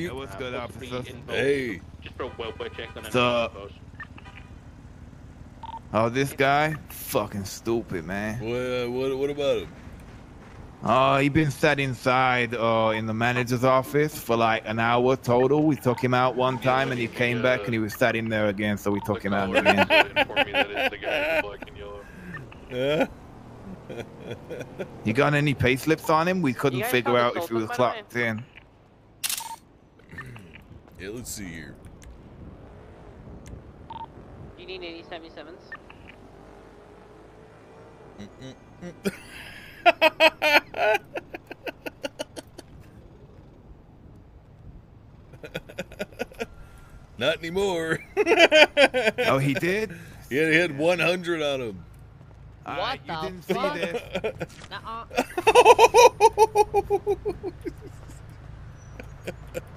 Hey, what's good, officer? Hey. Just for a welfare check on What's up? Oh, this guy? Fucking stupid, man. What, what, what about him? Oh, he been sat inside uh, in the manager's office for like an hour total. We took him out one time and he came back and he was sat in there again, so we took him out again. Yeah. You got any pay slips on him? We couldn't You figure out if he was total, by clocked in. Yeah, let's see here. Do you need any 77s? Not anymore. Oh, he did? Yeah, he had 100 on him. What right, you the didn't see fuck? this. Nuh-uh.